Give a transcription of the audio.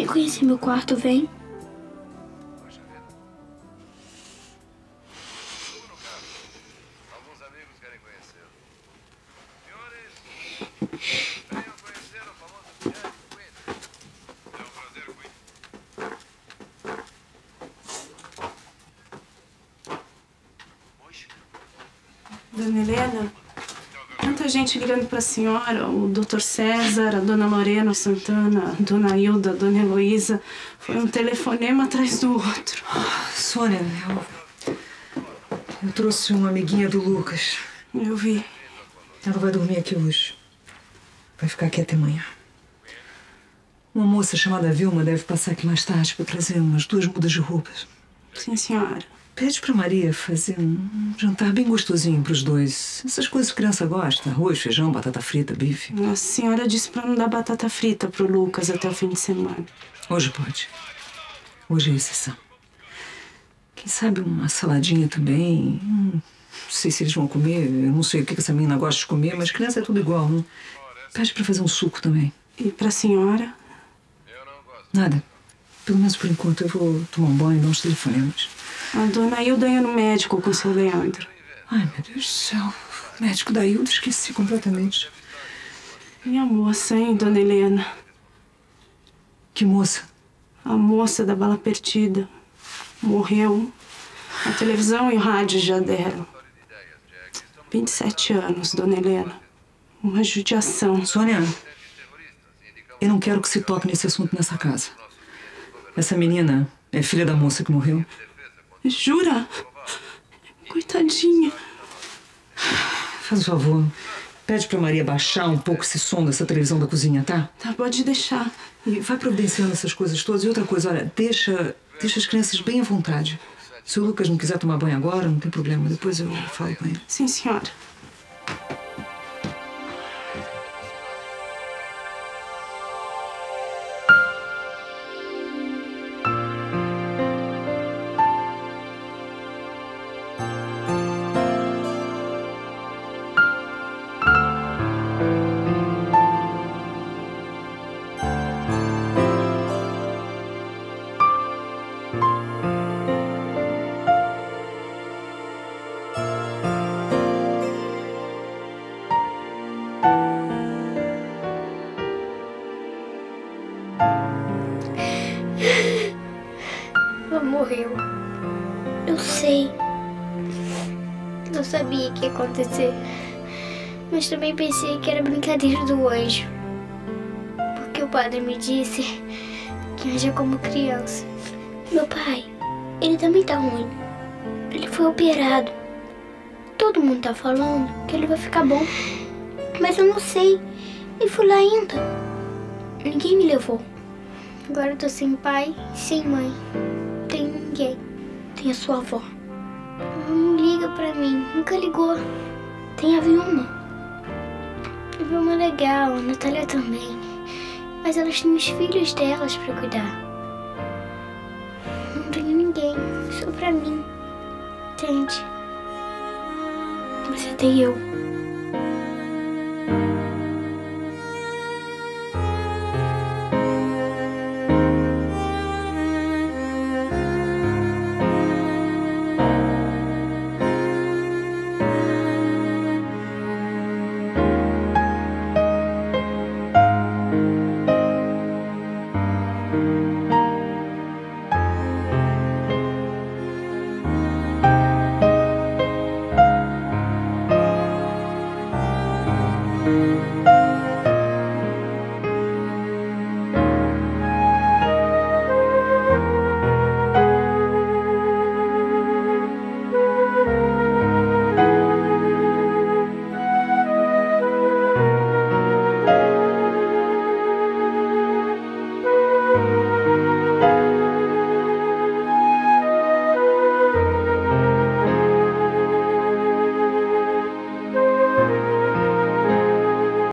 Vem conhecer meu quarto, vem. Alguns amigos querem conhecê-lo. Senhores, venham conhecer o famoso Jack Quinn. É um prazer, Quinn. Dona Helena, gente ligando pra senhora, o doutor César, a dona Lorena Santana, a dona Hilda, a dona Heloísa. Foi um telefonema atrás do outro. Sônia, eu. Eu trouxe uma amiguinha do Lucas. Eu vi. Ela vai dormir aqui hoje. Vai ficar aqui até amanhã. Uma moça chamada Vilma deve passar aqui mais tarde para trazer umas duas mudas de roupas. Sim, senhora. Pede pra Maria fazer um jantar bem gostosinho pros dois. Essas coisas que criança gosta: arroz, feijão, batata frita, bife. A senhora disse pra não dar batata frita pro Lucas até o fim de semana. Hoje pode. Hoje é exceção. Quem sabe uma saladinha também. Hum, Não sei se eles vão comer. Eu não sei o que essa menina gosta de comer, mas criança é tudo igual, não? Pede pra fazer um suco também. E pra senhora? Nada. Pelo menos por enquanto eu vou tomar um banho e dar uns telefonemas. A dona Hilda ia no médico com o seu Leandro. Ai, meu Deus do céu. Médico da Hilda, esqueci completamente. E a moça, hein, dona Helena? Que moça? A moça da bala perdida. Morreu. A televisão e o rádio já deram. 27 anos, dona Helena. Uma judiação. Sônia, eu não quero que se toque nesse assunto nessa casa. Essa menina é filha da moça que morreu? Jura? Coitadinha. Faz o favor. Pede pra Maria baixar um pouco esse som dessa televisão da cozinha, tá? Tá, pode deixar. E vai providenciando essas coisas todas. E outra coisa, olha, deixa, deixa as crianças bem à vontade. Se o Lucas não quiser tomar banho agora, não tem problema. Depois eu falo com ele. Sim, senhora. Ela morreu. Eu sei. Eu sabia que ia acontecer. Mas também pensei que era brincadeira do anjo. Porque o padre me disse que anjo é como criança. Meu pai, ele também tá ruim. Ele foi operado. Todo mundo tá falando que ele vai ficar bom. Mas eu não sei. E fui lá ainda. Ninguém me levou. Agora eu tô sem pai, sem mãe. Tem ninguém. Tem a sua avó. Não liga pra mim, nunca ligou. Tem a Vilma. A Vilma é legal, a Natália também. Mas elas têm os filhos delas pra cuidar. Não tenho ninguém, só pra mim. Entende? Você tem eu.